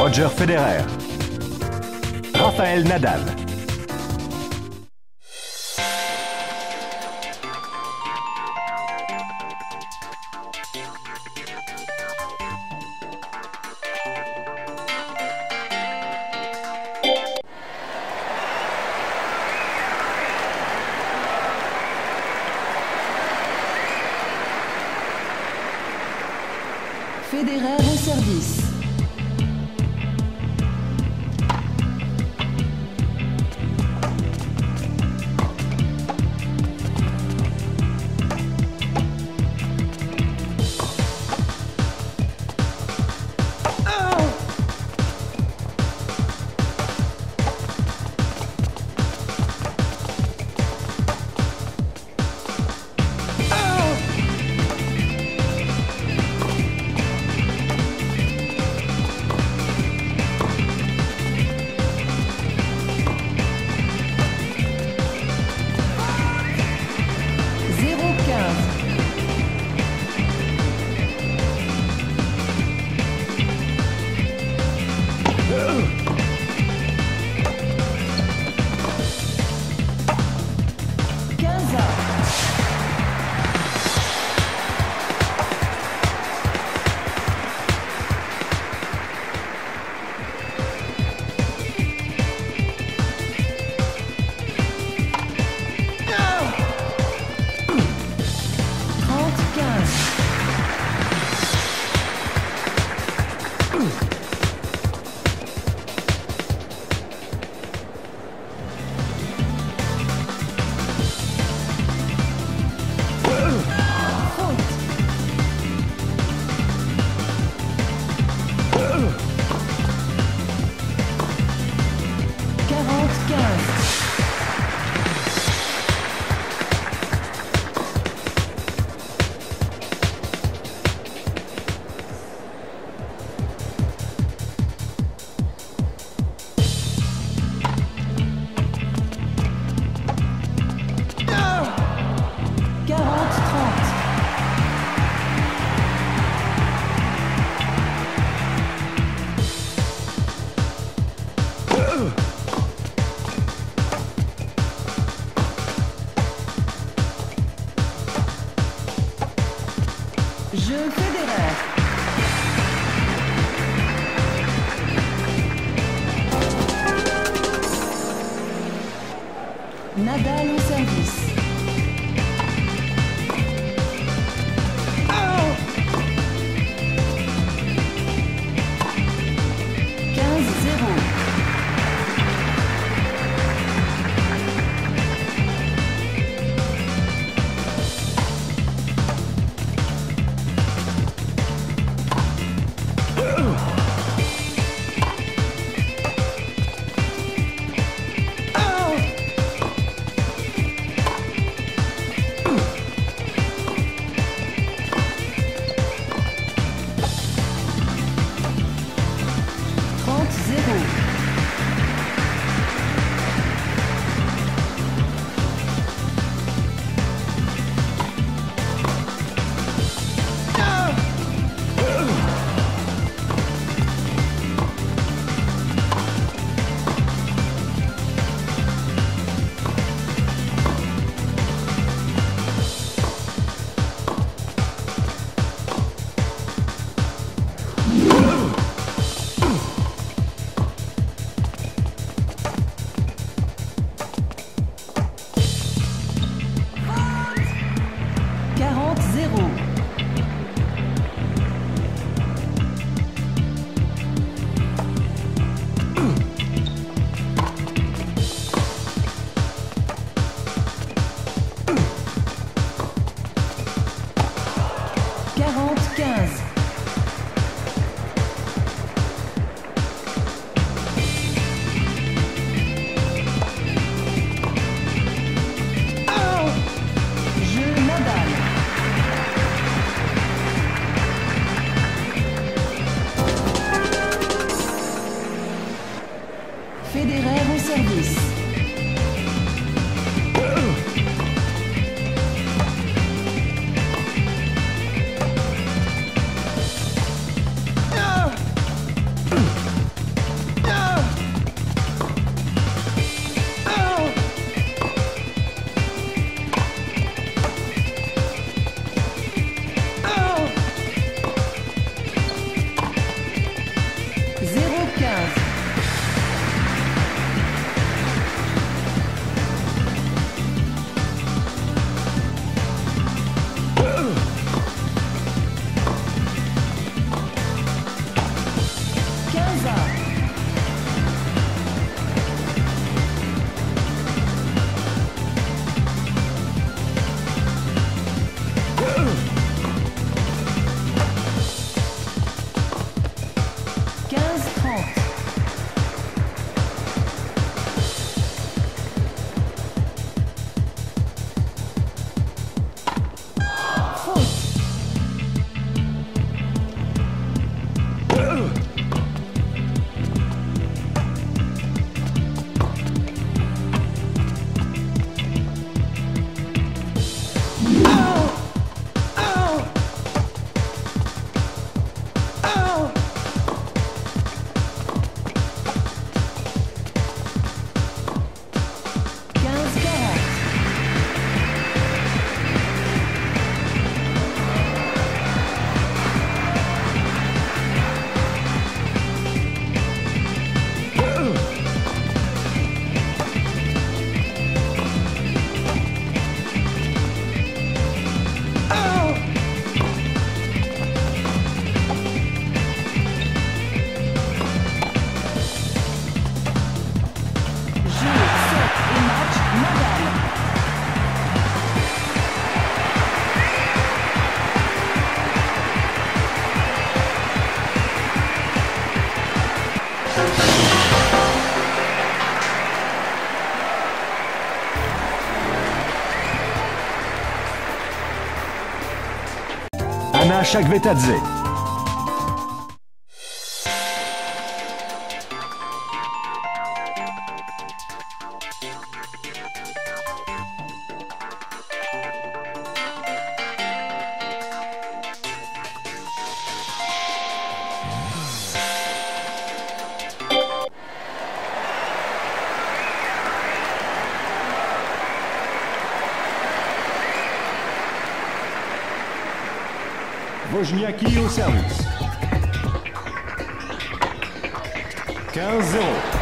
Roger Federer. Raphaël Nadal. Anna Chagvetadze. Woźniaki i Usianic. 15-0.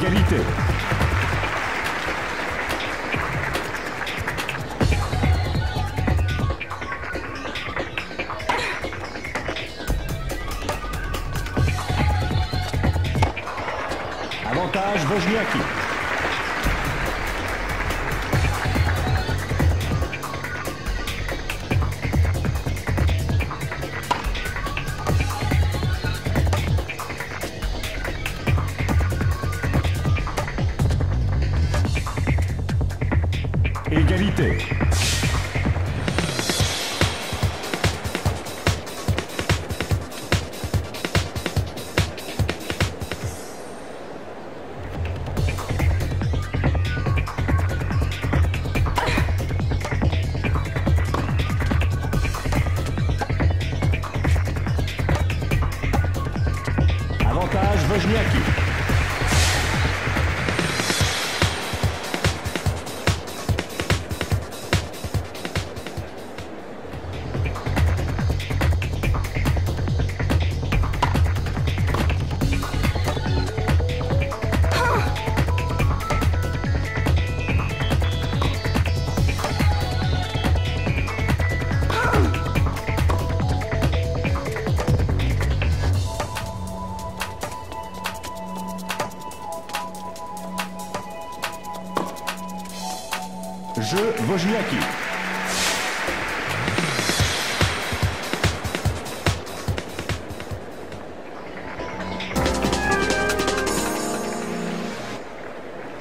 Égalité. Avantage Wozniacki. que.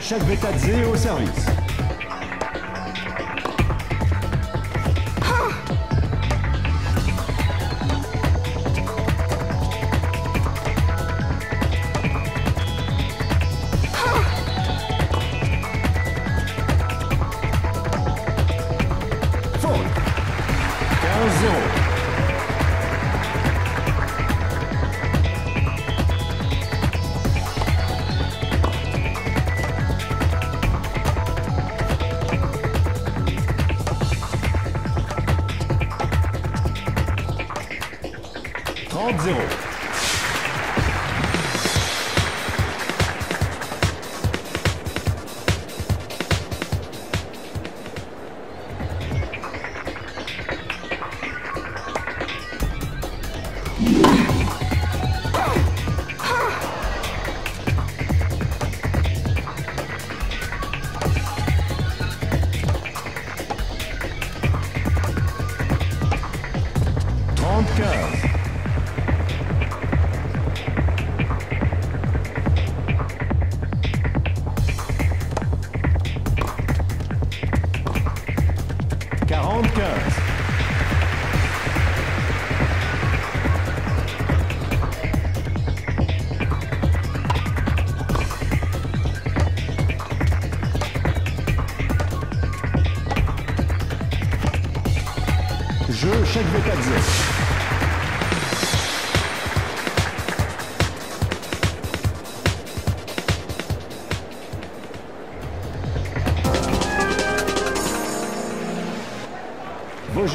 Chaque Betadze au service. 40. go.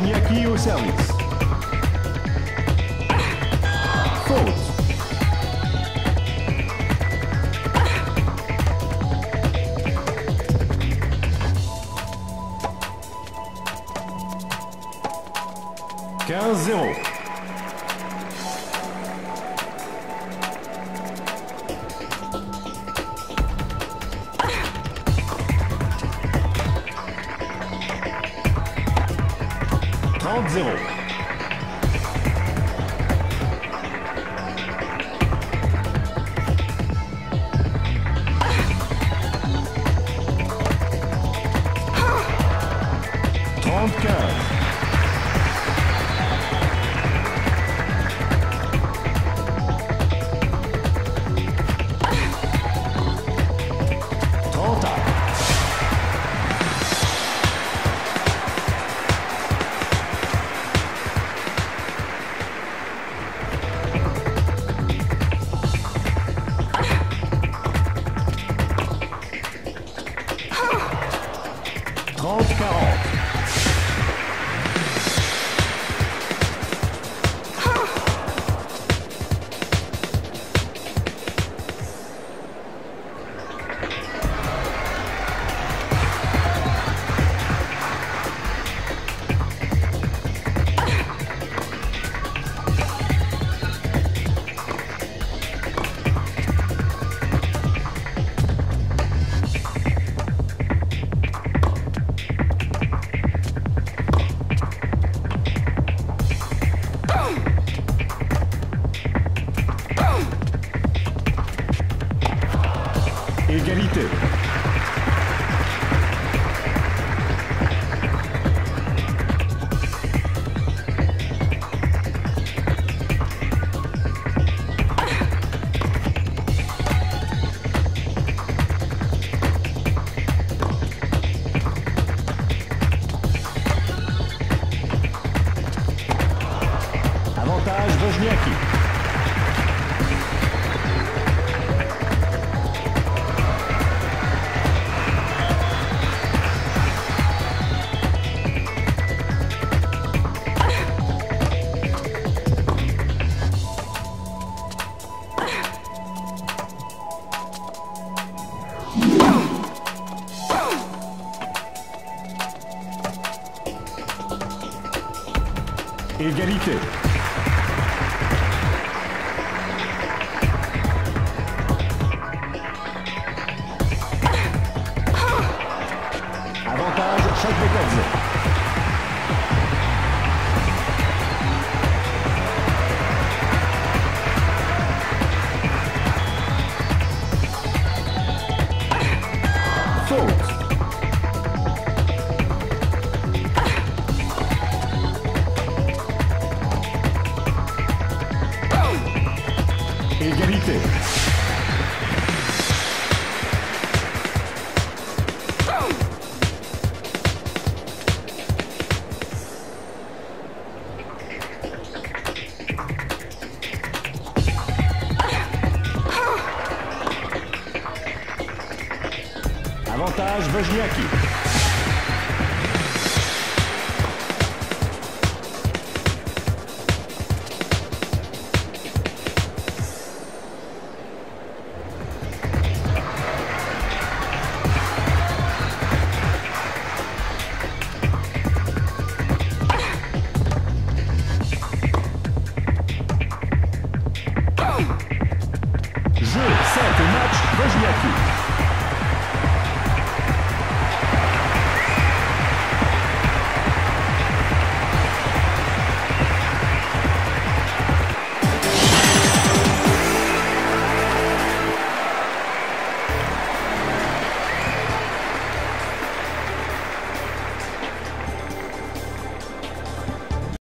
Ніякі усямниць. 40 Égalité. Avantage, chaque détail. spirit.